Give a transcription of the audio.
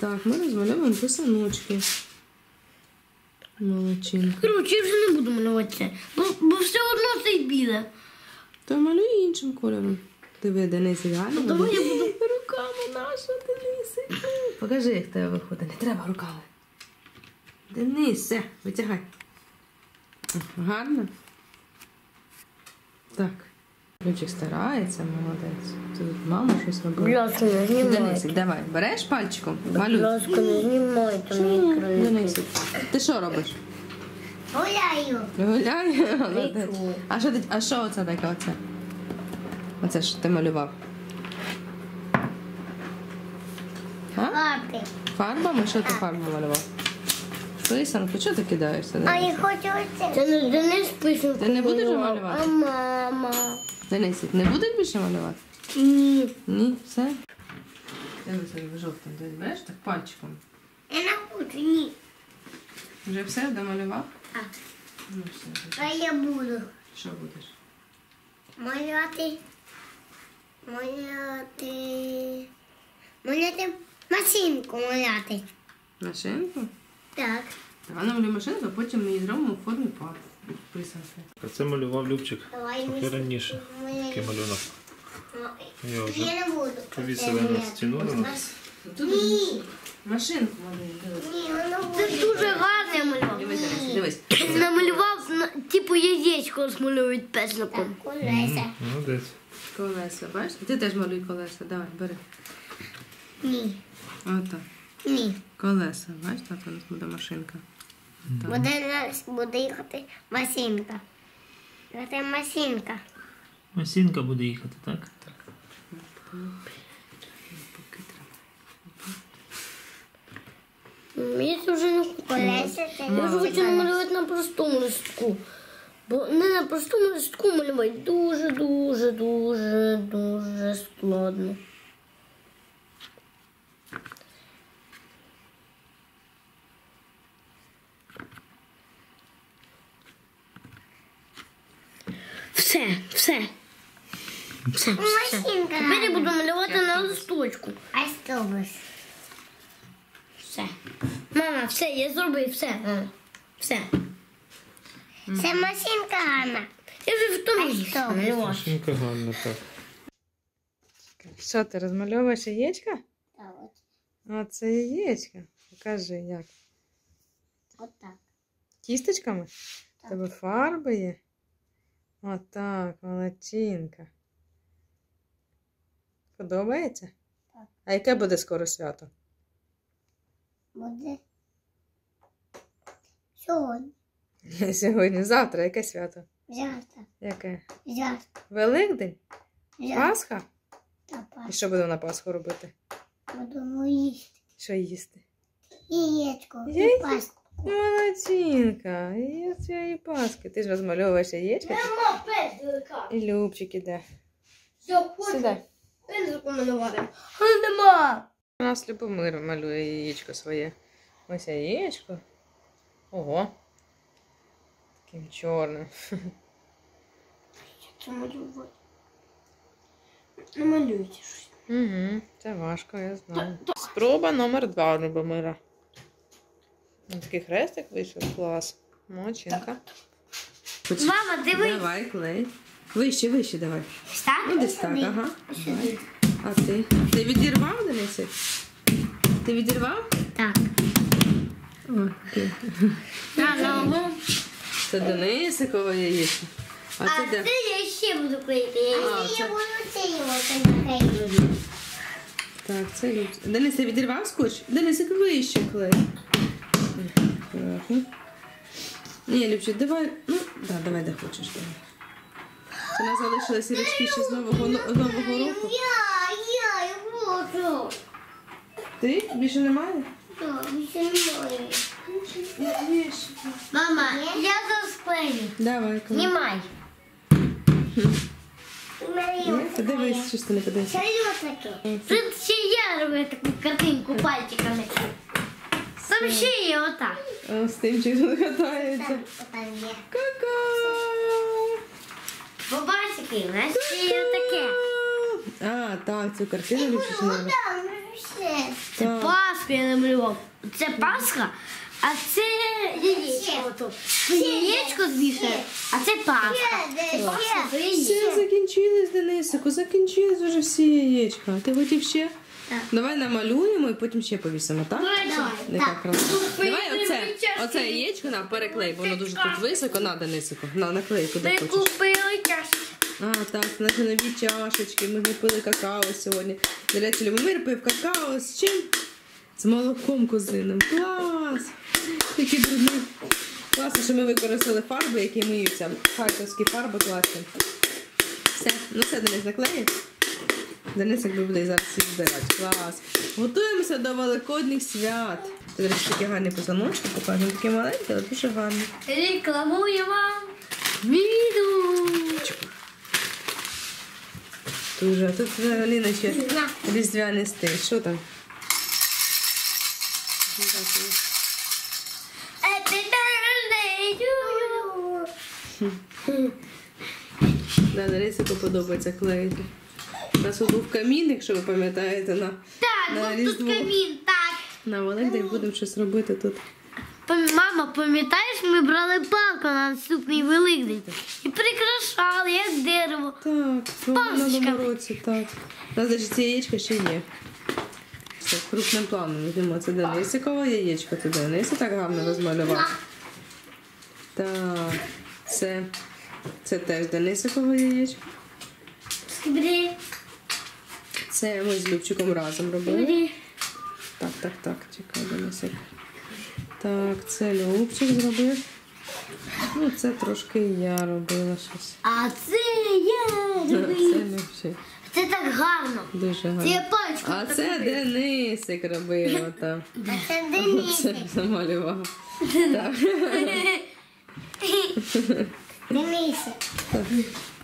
Так, ми розмальовуємо писаночки. Молодчинка. Коротше, я вже не буду малювати це, бо, бо все одно це біле. То малюй іншим кольором. Диви, Денис, реально. Ну, давай я буду- руками наша, Денисе. Покажи, як тебе виходить. Не треба руками. Денисе, витягай. Гарно? Так. Ключик старається, молодець. Тут мама щось робила. ласка, не знімайте. Денисик, давай, береш пальчиком? Малюй. ласка, не знімайте мій крик. Денисик, ти що робиш? Гуляю. Молодець. Нічого. А що, ти- а що оце таке оце? Оце що ти малював? А? Лапи. Фарбами? Що ти фарбами малював? Писанку, чого ти кидаєшся? А Денис? я хочу оце. Це не Денис писанку Ти не будеш малювати? А мама. Денисик, не будеш більше малювати? Ні. Ні, все? Дивися, жовтим ти береш так пальчиком. Я не буду, ні. Вже все домалював? Так. Ну все, А я буду що будеш? малювати. Малювати. Малювати машинку малювати. Машинку? Так. Давай намалюємо машинку, а потім ми її зробимо у формі пар. Писанки. А це малював Любчик трохи раніше. Такий малюнок. Я вже повісили на стіну на нас. Ні. машинку воно Це дуже гарний малював. Дивись, дивись. Намалював, на- типу яєчко змалюють песником. Колеса. Молодець. Колеса, бачиш? Ти теж малюй колеса. Давай, бери. Ні. Отак. Ні. Колеса, бачиш, так у нас буде машинка. Буде, буде їхати машинка. Це машинка. Масінка буде їхати, так? Так. Мені це вже не хочеться. Я вже хочу намалювати на простому листку. Бо не на простому листку малювати дуже, дуже, дуже, дуже складно. Все, все. Все, все. Тепер я буду малювати на листочку. Автобус. Все. Мама, все, я зробив все. Мама. Все. Це машинка Ганна. Я вже втомився А що? малювати. Машинка гарна, так. Що, ти розмальовуєш яєчка? Та от. Оце яєчка. Покажи, як. Отак. Кісточками? У тебе фарби є? Отак, молодчинка. Подобається? Так. А яке буде скоро свято? Буде. Сьогодні. Сьогодні, завтра, яке свято? Завтра. Яке? Завтра. Великдень? Завтра. Пасха? Та І що будемо на Пасху робити? Будемо їсти. Що їсти? Яєчко. Яєчко? І паску. Молодчинка, є цієї Пасхи. Ти ж розмальовуєш яєчка Мама, пензлика. і Любчик іде. Все, хочу Сідай. пензлику малювати. Але нема. У нас Любомир малює яєчко своє. Ось яєчко. Ого. Таким чорним. Це малювати. Намалюйте щось. Угу, це важко, я знаю. Спроба номер два Любомира. Ось Такий хрестик вийшов. Клас. Молодчинка. Мама, дивись. Давай, клей. Вище, вище давай. Так? Ну, десь так, ага. А ти? Ти відірвав, Денисик? Ти відірвав? Так. Окей. На ногу. Це Денисикове яєчко. А А це де? я ще буду клеїти. А, Я це- буду це його заклеїти. Так, це. Денис, ти відірвав скотч? Денисик вище клей. Акуратно. Ні, Любчик, давай. Ну, да, давай, де хочеш. Давай. У нас залишилися річки ще з нового, нового року. Я, я, я буду. Ти? Більше немає? Так, більше немає. Мама, я засклею. Давай, клей. Знімай. Ні? Ти дивись, що ти не подивишся. Що таке? Тут ще я роблю таку картинку пальчиками. Там ще є отак. О, Стимчик тут катається. Ка-ка! Бабасики, у нас ще є таке. А, так, цю картину ще не Там. Це Так. Пасха я намалював. Це Пасха, а це яєчко. Це яєчко звішає, а це Пасха. Це яєчко. Все, закінчились, Денисику, закінчились вже всі яєчка. Ти хотів ще? Давай намалюємо і потім ще повісимо, так? Давай. Не так. Давай оце, оце яєчко на переклей, бо воно дуже тут високо, на Денисику. На, наклей, куди Ми хочеш. купили чашки. А, так, наші нові чашечки. Ми не пили какао сьогодні. До речі, Любомир пив какао з чим? З молоком козиним. Клас! Такі брудні. Класно, що ми використали фарби, які миються. Харківські фарби класні. Все, ну все, Денис наклеїв. Денис якби буде зараз їх збирати. Клас. Готуємося до великодних свят. Це, до речі, такі гарні позаночки, покажемо. Такі маленькі, але дуже гарні. Рекламую вам відео. Дуже. Тут взагалі наче різдвяний стиль. Що там? Да, на рисику подобається клеїти. Нас тут був камін, якщо ви пам'ятаєте, на, Так, на от тут камін, так. На Великдень будемо щось робити тут. Пам- Мама, пам'ятаєш, ми брали палку на наступний Великдень і прикрашали, як дерево. Так, в Паличками. році, так. У нас навіть ці яєчка ще є. Все, крупним планом йдемо. Це Денисикове яєчко. Це Денис так гарно розмалював. Так, це, це теж Денисикове яєчко. Скибри, Це ми з Любчиком разом робили. Так, так, так, чекай, Денисик. Так, це Любчик зробив. Ну, це трошки я робила щось. А це я Це робив. Любчик. Це так гарно. Дуже Це гарно. я пальчиком А так це робив. Денисик робив отам. Це Це Денисик. замалював. Так. Денисик.